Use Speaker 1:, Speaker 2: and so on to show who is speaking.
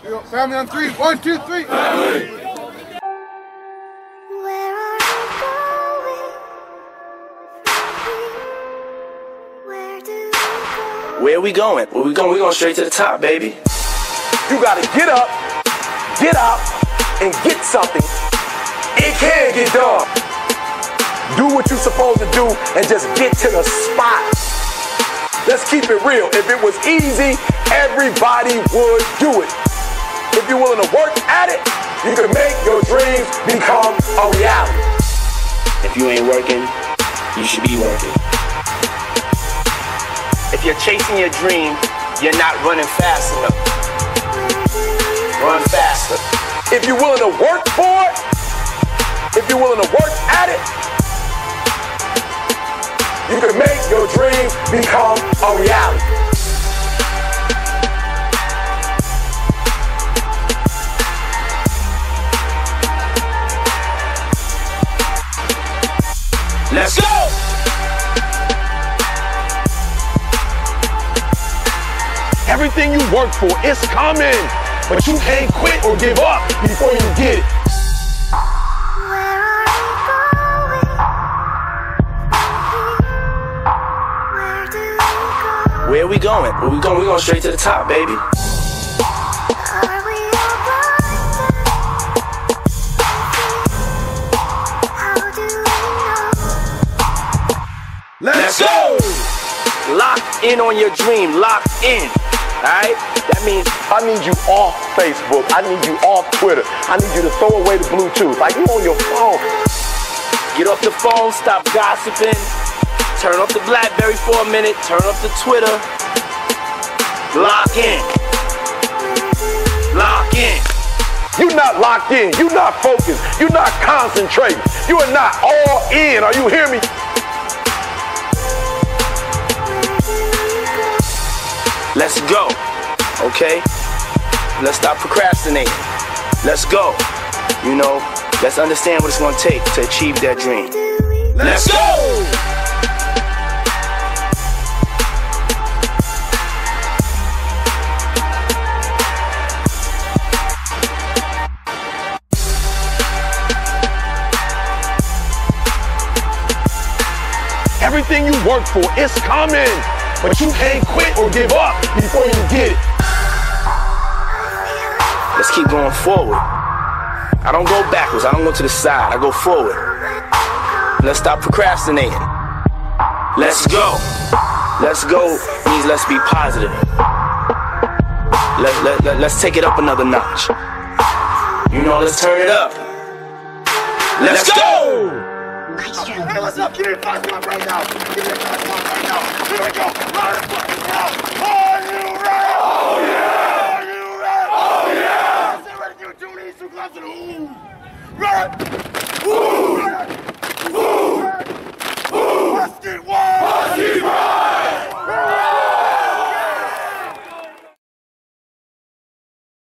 Speaker 1: Family on three. One, two, three. Family.
Speaker 2: Where are we going?
Speaker 3: Where we we going? Where we going? We going straight to the top, baby.
Speaker 4: You gotta get up, get out, and get something. It can get done. Do what you're supposed to do and just get to the spot. Let's keep it real. If it was easy, everybody would do it. If you're willing to work at it, you can make your dreams become a reality.
Speaker 3: If you ain't working, you should be working. If you're chasing your dream, you're not running fast enough. Run faster.
Speaker 4: If you're willing to work for it, if you're willing to work at it, you can make your dreams become a reality.
Speaker 3: Let's go!
Speaker 4: Everything you work for is coming, but you can't quit or give up before you get it.
Speaker 2: Where are we going? Where do we
Speaker 3: go? Where we going? Where we going? We going straight to the top, baby.
Speaker 4: Let's
Speaker 3: go! Lock in on your dream. Lock in. Alright? That means
Speaker 4: I need you off Facebook. I need you off Twitter. I need you to throw away the Bluetooth. Like you on your phone.
Speaker 3: get off the phone, stop gossiping, turn off the Blackberry for a minute, turn off the Twitter. Lock in. Lock in.
Speaker 4: You're not locked in. You're not focused. You're not concentrating. You are not all in. Are you hear me?
Speaker 3: Go. Okay? Let's stop procrastinating. Let's go. You know, let's understand what it's gonna take to achieve that dream. Let's go!
Speaker 4: Everything you work for is coming, but you can't quit or give up before you get it.
Speaker 3: Let's keep going forward. I don't go backwards, I don't go to the side, I go forward. Let's stop procrastinating. Let's go. Let's go means let's be positive. Let, let, let, let's take it up another notch. You know, let's turn it up. Let's go!
Speaker 2: Hey, listen
Speaker 1: up. You need five stop right now. You need five stop right now. Here we go. Loud fucking. Are you ready? Oh, yeah. Are you ready? Oh, yeah. Is ready? You two knees, two gloves, and ooh. Ready? Ooh. Ready? Ooh. Let's get one!